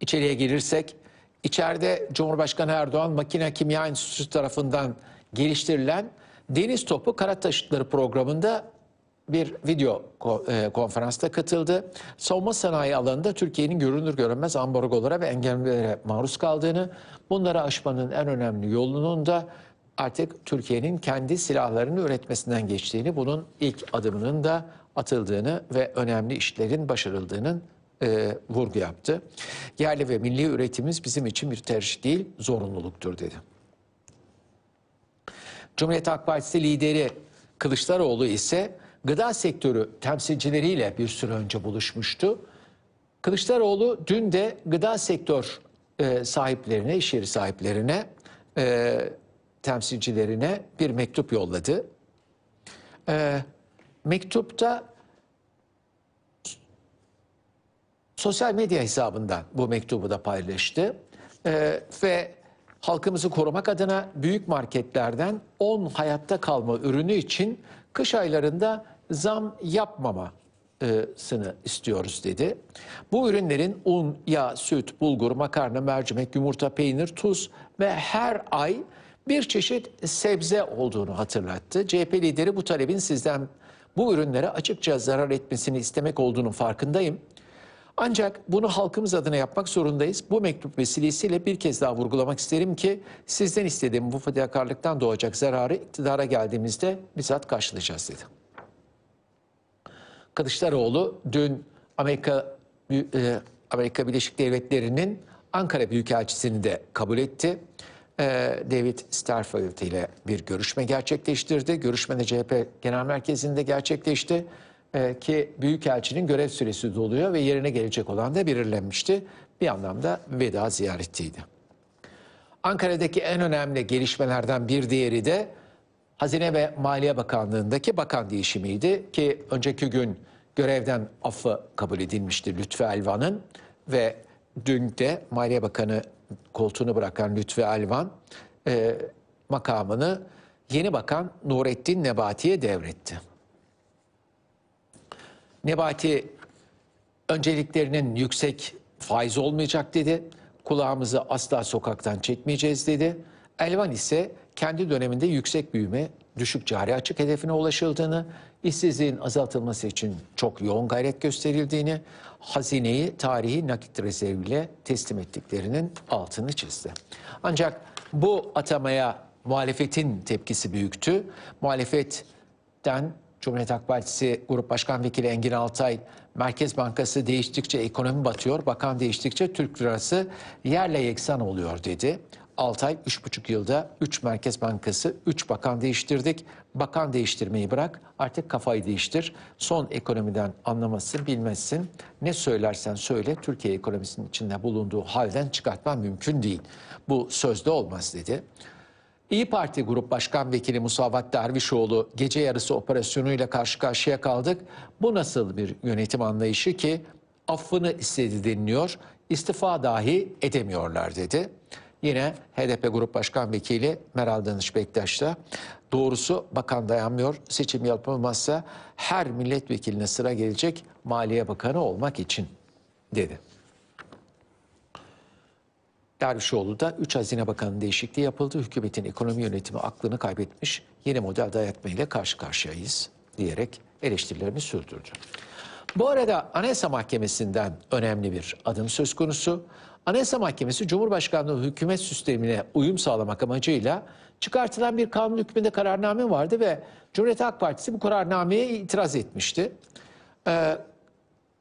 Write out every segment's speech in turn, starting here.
içeriye gelirsek, içeride Cumhurbaşkanı Erdoğan Makine Kimya Enstitüsü tarafından geliştirilen deniz topu kara taşıtları programında bir video e, konferansta katıldı. Savunma sanayi alanında Türkiye'nin görünür görünmez ambargolara ve engellere maruz kaldığını, bunları aşmanın en önemli yolunun da artık Türkiye'nin kendi silahlarını üretmesinden geçtiğini, bunun ilk adımının da atıldığını ve önemli işlerin başarıldığının e, vurgu yaptı. Yerli ve milli üretimimiz bizim için bir tercih değil, zorunluluktur dedi. Cumhuriyet Halk Partisi lideri Kılıçdaroğlu ise gıda sektörü temsilcileriyle bir süre önce buluşmuştu. Kılıçdaroğlu dün de gıda sektör e, sahiplerine, iş yeri sahiplerine, e, temsilcilerine bir mektup yolladı. E, mektupta sosyal medya hesabından bu mektubu da paylaştı. E, ve halkımızı korumak adına büyük marketlerden 10 hayatta kalma ürünü için kış aylarında zam yapmamasını istiyoruz dedi. Bu ürünlerin un, yağ, süt, bulgur, makarna, mercimek, yumurta, peynir, tuz ve her ay bir çeşit sebze olduğunu hatırlattı. CHP lideri bu talebin sizden bu ürünlere açıkça zarar etmesini istemek olduğunun farkındayım. Ancak bunu halkımız adına yapmak zorundayız. Bu mektup vesilesiyle bir kez daha vurgulamak isterim ki sizden istediğim bu fedakarlıktan doğacak zararı iktidara geldiğimizde bizzat karşılayacağız dedi. Kılıçdaroğlu dün Amerika e, Amerika Birleşik Devletleri'nin Ankara Büyükelçisini de kabul etti. E, David Starfield ile bir görüşme gerçekleştirdi. Görüşmede CHP Genel Merkezi'nde gerçekleşti e, ki Büyükelçinin görev süresi doluyor ve yerine gelecek olan da belirlenmişti. Bir anlamda veda ziyaretiydi. Ankara'daki en önemli gelişmelerden bir diğeri de Hazine ve Maliye Bakanlığı'ndaki bakan değişimiydi ki önceki gün görevden affı kabul edilmişti Lütfü Elvan'ın ve dün de Maliye Bakanı koltuğunu bırakan Lütfü Elvan e, makamını yeni bakan Nurettin Nebati'ye devretti. Nebati önceliklerinin yüksek faiz olmayacak dedi. Kulağımızı asla sokaktan çekmeyeceğiz dedi. Elvan ise kendi döneminde yüksek büyüme, düşük cari açık hedefine ulaşıldığını, işsizliğin azaltılması için çok yoğun gayret gösterildiğini, hazineyi tarihi nakit rezerviyle teslim ettiklerinin altını çizdi. Ancak bu atamaya muhalefetin tepkisi büyüktü. Muhalefetten Cumhuriyet Halk Partisi Grup Başkan Vekili Engin Altay, Merkez Bankası değiştikçe ekonomi batıyor, bakan değiştikçe Türk lirası yerle yeksan oluyor dedi. Altay 3,5 yılda 3 Merkez Bankası, 3 bakan değiştirdik. Bakan değiştirmeyi bırak, artık kafayı değiştir. Son ekonomiden anlamasın, bilmezsin. Ne söylersen söyle, Türkiye ekonomisinin içinde bulunduğu halden çıkartman mümkün değil. Bu sözde olmaz dedi. İyi Parti Grup Başkan Vekili Musavat Dervişoğlu gece yarısı operasyonuyla karşı karşıya kaldık. Bu nasıl bir yönetim anlayışı ki affını istedi deniliyor, istifa dahi edemiyorlar dedi. Yine HDP Grup Başkan Vekili Meral Danış Bektaş da doğrusu bakan dayanmıyor. Seçim yapılmazsa her milletvekiline sıra gelecek Maliye Bakanı olmak için dedi. Dervişoğlu da 3 Hazine Bakanı değişikliği yapıldı. Hükümetin ekonomi yönetimi aklını kaybetmiş. Yeni model dayatma ile karşı karşıyayız diyerek eleştirilerini sürdürdü. Bu arada Anayasa Mahkemesi'nden önemli bir adım söz konusu. Anayasa Mahkemesi Cumhurbaşkanlığı hükümet sistemine uyum sağlamak amacıyla çıkartılan bir kanun hükmünde kararname vardı ve Cumhuriyet Halk Partisi bu kararnameye itiraz etmişti. Ee,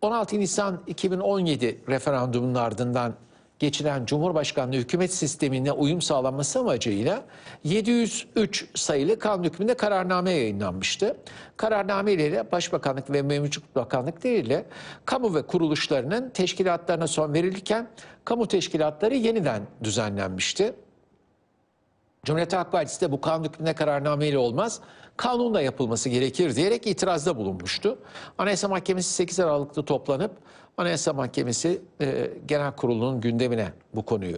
16 Nisan 2017 referandumunun ardından geçilen Cumhurbaşkanlığı hükümet sistemine uyum sağlanması amacıyla 703 sayılı kanun hükmünde kararname yayınlanmıştı. Kararname ile Başbakanlık ve Mevcut Bakanlık ile kamu ve kuruluşlarının teşkilatlarına son verilirken kamu teşkilatları yeniden düzenlenmişti. Cumhuriyet Halk Partisi de bu kanun hükmünde kararnameyle olmaz, kanunla yapılması gerekir diyerek itirazda bulunmuştu. Anayasa Mahkemesi 8 Aralık'ta toplanıp Anayasa Mahkemesi e, Genel Kurulu'nun gündemine bu konuyu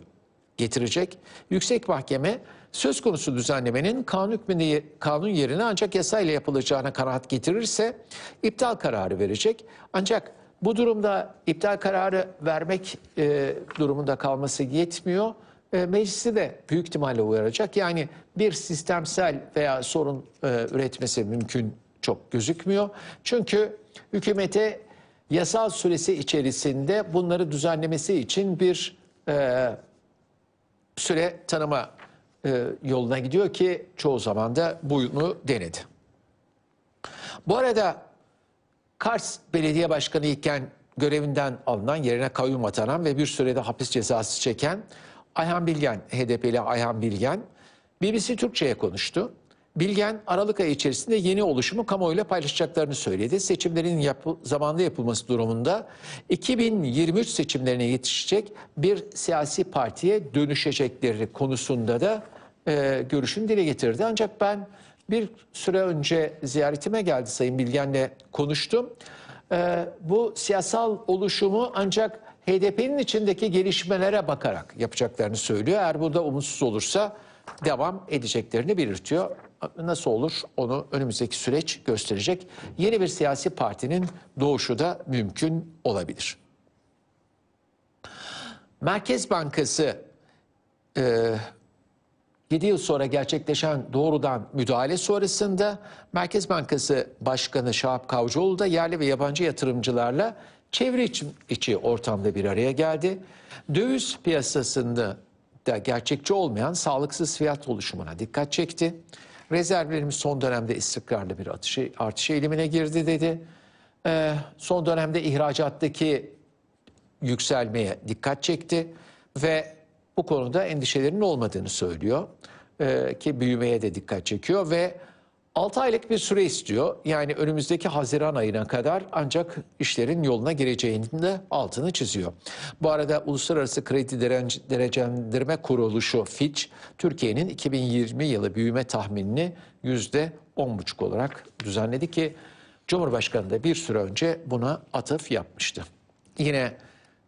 getirecek. Yüksek Mahkeme söz konusu düzenlemenin kanun hükmünde kanun yerine ancak yasayla yapılacağına kanaat getirirse iptal kararı verecek. Ancak Bu durumda iptal kararı vermek e, durumunda kalması yetmiyor. E, meclisi de büyük ihtimalle uyaracak. Yani bir sistemsel veya sorun e, üretmesi mümkün çok gözükmüyor. Çünkü hükümete yasal süresi içerisinde bunları düzenlemesi için bir e, süre tanıma e, yoluna gidiyor ki çoğu zaman da bunu denedi. Bu arada Kars Belediye Başkanı iken görevinden alınan yerine kayyum atanan ve bir sürede hapis cezası çeken Ayhan Bilgen, HDP'li Ayhan Bilgen BBC Türkçe'ye konuştu. Bilgen Aralık ayı içerisinde yeni oluşumu kamuoyuyla paylaşacaklarını söyledi. Seçimlerin yapı, zamanında yapılması durumunda 2023 seçimlerine yetişecek bir siyasi partiye dönüşecekleri konusunda da e, görüşünü dile getirdi. Ancak ben bir süre önce ziyaretime geldi Sayın Bilgen'le konuştum. E, bu siyasal oluşumu ancak HDP'nin içindeki gelişmelere bakarak yapacaklarını söylüyor. Eğer burada umutsuz olursa devam edeceklerini belirtiyor. Nasıl olur onu önümüzdeki süreç gösterecek. Yeni bir siyasi partinin doğuşu da mümkün olabilir. Merkez Bankası e, 7 yıl sonra gerçekleşen doğrudan müdahale sonrasında Merkez Bankası Başkanı Şahap Kavcıoğlu da yerli ve yabancı yatırımcılarla çevre içi, ortamda bir araya geldi. Döviz piyasasında da gerçekçi olmayan sağlıksız fiyat oluşumuna dikkat çekti. Rezervlerimiz son dönemde istikrarlı bir atışı, artış eğilimine girdi dedi. Ee, son dönemde ihracattaki yükselmeye dikkat çekti ve bu konuda endişelerinin olmadığını söylüyor. Ee, ki büyümeye de dikkat çekiyor ve 6 aylık bir süre istiyor. Yani önümüzdeki Haziran ayına kadar ancak işlerin yoluna gireceğinin de altını çiziyor. Bu arada Uluslararası Kredi Derecelendirme Kuruluşu Fitch, Türkiye'nin 2020 yılı büyüme tahminini %10,5 olarak düzenledi ki Cumhurbaşkanı da bir süre önce buna atıf yapmıştı. Yine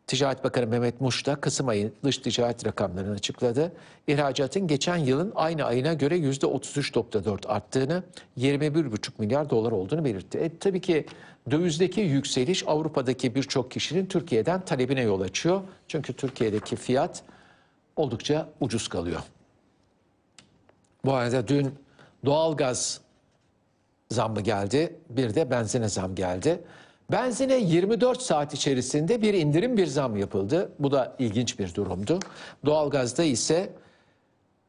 Ticaret Bakanı Mehmet Muş da Kasım ayı dış ticaret rakamlarını açıkladı. İhracatın geçen yılın aynı ayına göre %33.4 arttığını, 21,5 milyar dolar olduğunu belirtti. E, tabii ki dövizdeki yükseliş Avrupa'daki birçok kişinin Türkiye'den talebine yol açıyor. Çünkü Türkiye'deki fiyat oldukça ucuz kalıyor. Bu arada dün doğalgaz zammı geldi, bir de benzine zam geldi. Benzine 24 saat içerisinde bir indirim bir zam yapıldı. Bu da ilginç bir durumdu. Doğalgazda ise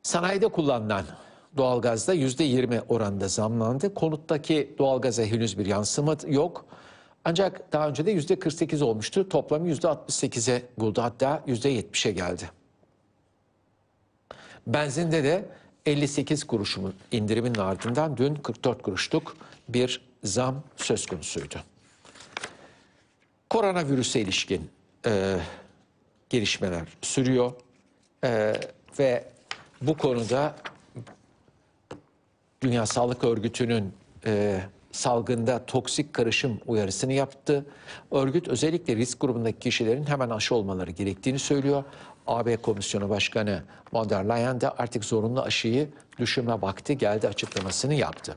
sanayide kullanılan doğalgazda %20 oranında zamlandı. Konuttaki doğalgaza henüz bir yansıma yok. Ancak daha önce de %48 olmuştu. Toplamı %68'e buldu. Hatta %70'e geldi. Benzinde de 58 kuruşun indirimin ardından dün 44 kuruşluk bir zam söz konusuydu. Koronavirüse ilişkin e, gelişmeler sürüyor e, ve bu konuda Dünya Sağlık Örgütü'nün e, salgında toksik karışım uyarısını yaptı. Örgüt özellikle risk grubundaki kişilerin hemen aşı olmaları gerektiğini söylüyor. AB Komisyonu Başkanı von der Leyen de artık zorunlu aşıyı düşünme vakti geldi açıklamasını yaptı.